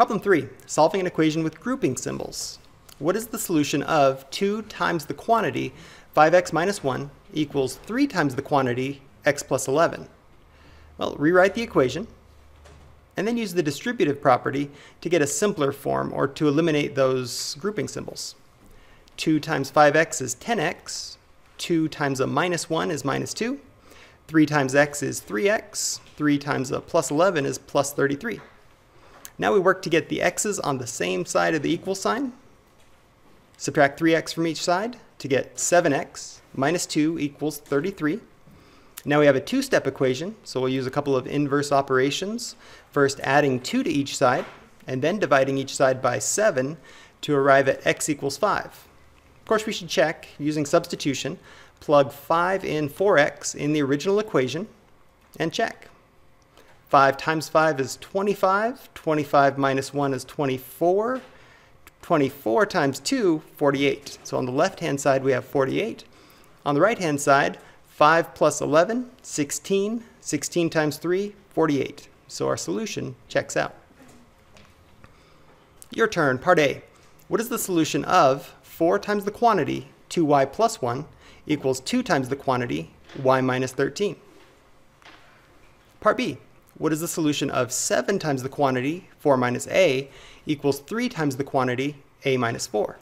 Problem 3. Solving an equation with grouping symbols. What is the solution of 2 times the quantity 5x minus 1 equals 3 times the quantity x plus 11? Well, rewrite the equation and then use the distributive property to get a simpler form or to eliminate those grouping symbols. 2 times 5x is 10x, 2 times a minus 1 is minus 2, 3 times x is 3x, 3 times a plus 11 is plus 33. Now we work to get the x's on the same side of the equal sign. Subtract 3x from each side to get 7x minus 2 equals 33. Now we have a two-step equation, so we'll use a couple of inverse operations. First adding 2 to each side, and then dividing each side by 7 to arrive at x equals 5. Of course, we should check, using substitution, plug 5 in for x in the original equation, and check. 5 times 5 is 25. 25 minus 1 is 24. 24 times 2, 48. So on the left-hand side, we have 48. On the right-hand side, 5 plus 11, 16. 16 times 3, 48. So our solution checks out. Your turn, part A. What is the solution of 4 times the quantity, 2y plus 1, equals 2 times the quantity, y minus 13? Part B. What is the solution of 7 times the quantity, 4 minus a, equals 3 times the quantity, a minus 4?